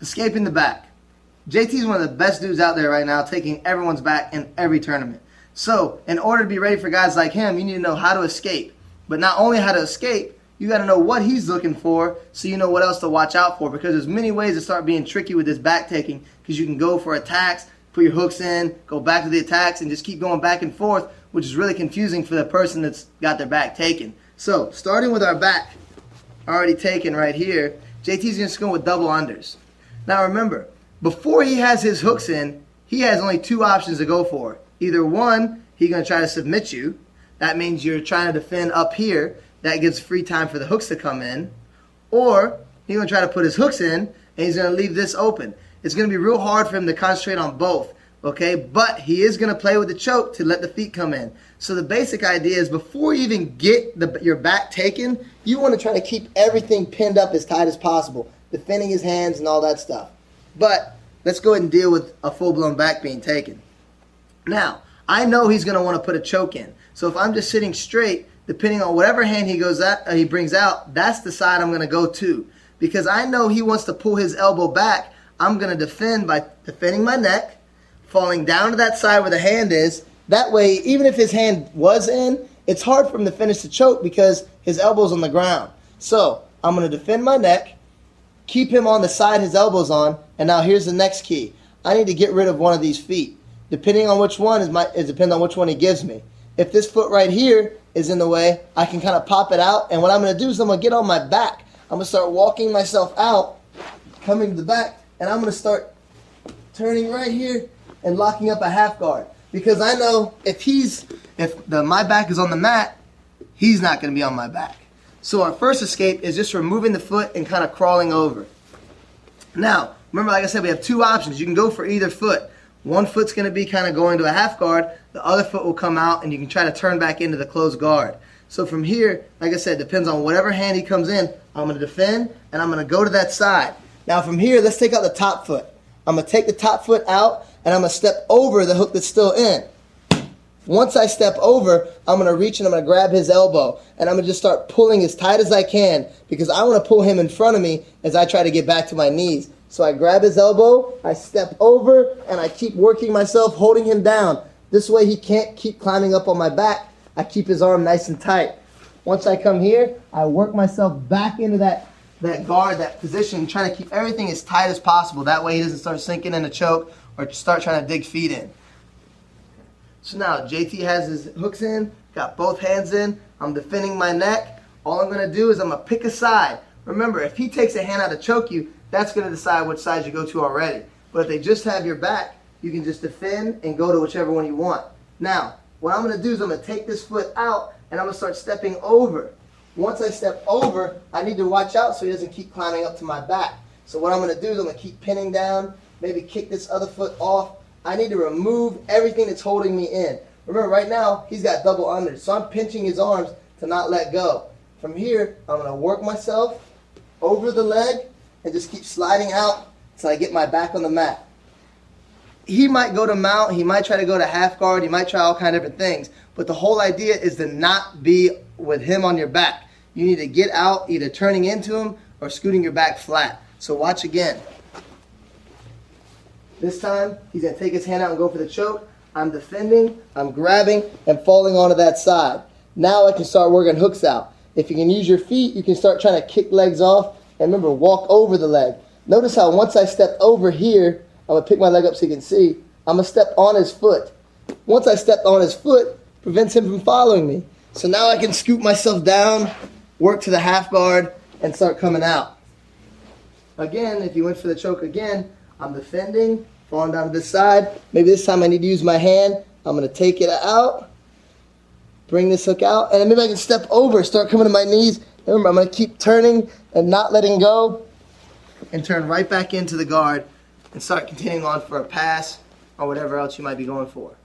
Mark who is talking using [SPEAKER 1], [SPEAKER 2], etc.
[SPEAKER 1] escaping the back. JT is one of the best dudes out there right now, taking everyone's back in every tournament. So, in order to be ready for guys like him, you need to know how to escape. But not only how to escape, you got to know what he's looking for so you know what else to watch out for because there's many ways to start being tricky with this back taking because you can go for attacks, put your hooks in, go back to the attacks, and just keep going back and forth, which is really confusing for the person that's got their back taken. So, starting with our back already taken right here, JT's going to go with double unders. Now remember, before he has his hooks in, he has only two options to go for. Either one, he's going to try to submit you. That means you're trying to defend up here. That gives free time for the hooks to come in. Or he's going to try to put his hooks in, and he's going to leave this open. It's going to be real hard for him to concentrate on both. Okay, but he is going to play with the choke to let the feet come in. So the basic idea is before you even get the, your back taken, you want to try to keep everything pinned up as tight as possible, defending his hands and all that stuff. But let's go ahead and deal with a full-blown back being taken. Now, I know he's going to want to put a choke in. So if I'm just sitting straight, depending on whatever hand he goes at, uh, he brings out, that's the side I'm going to go to. Because I know he wants to pull his elbow back, I'm going to defend by defending my neck, falling down to that side where the hand is. That way, even if his hand was in, it's hard for him to finish the choke because his elbow's on the ground. So I'm going to defend my neck, keep him on the side his elbow's on, and now here's the next key. I need to get rid of one of these feet. Depending on which one is my it depends on which one he gives me. If this foot right here is in the way, I can kind of pop it out, and what I'm going to do is I'm to get on my back. I'm to start walking myself out, coming to the back, and I'm going to start turning right here and locking up a half guard. Because I know if he's if the my back is on the mat, he's not going to be on my back. So our first escape is just removing the foot and kind of crawling over. Now, remember, like I said, we have two options. You can go for either foot. One foot's going to be kind of going to a half guard. The other foot will come out, and you can try to turn back into the closed guard. So from here, like I said, depends on whatever hand he comes in. I'm going to defend, and I'm going to go to that side. Now from here, let's take out the top foot. I'm going to take the top foot out, and I'm going to step over the hook that's still in. Once I step over, I'm going to reach and I'm going to grab his elbow. And I'm going to just start pulling as tight as I can because I want to pull him in front of me as I try to get back to my knees. So I grab his elbow, I step over, and I keep working myself, holding him down. This way he can't keep climbing up on my back. I keep his arm nice and tight. Once I come here, I work myself back into that, that guard, that position, trying to keep everything as tight as possible. That way he doesn't start sinking in a choke or start trying to dig feet in. So now JT has his hooks in, got both hands in. I'm defending my neck. All I'm going to do is I'm going to pick a side. Remember, if he takes a hand out to choke you, that's going to decide which side you go to already. But if they just have your back, you can just defend and go to whichever one you want. Now, what I'm going to do is I'm going to take this foot out and I'm going to start stepping over. Once I step over, I need to watch out so he doesn't keep climbing up to my back. So what I'm going to do is I'm going to keep pinning down, maybe kick this other foot off. I need to remove everything that's holding me in. Remember, right now, he's got double unders, so I'm pinching his arms to not let go. From here, I'm going to work myself over the leg and just keep sliding out until I get my back on the mat. He might go to mount, he might try to go to half guard, he might try all kind of different things, but the whole idea is to not be with him on your back. You need to get out either turning into him or scooting your back flat. So watch again. This time, he's going to take his hand out and go for the choke. I'm defending, I'm grabbing, and falling onto that side. Now I can start working hooks out. If you can use your feet, you can start trying to kick legs off and remember, walk over the leg. Notice how once I step over here, I'm going to pick my leg up so you can see. I'm going to step on his foot. Once I step on his foot, prevents him from following me. So now I can scoop myself down, work to the half guard, and start coming out. Again, if you went for the choke again, I'm defending, falling down to this side. Maybe this time I need to use my hand. I'm going to take it out, bring this hook out, and then maybe I can step over, start coming to my knees, Remember, I'm going to keep turning and not letting go and turn right back into the guard and start continuing on for a pass or whatever else you might be going for.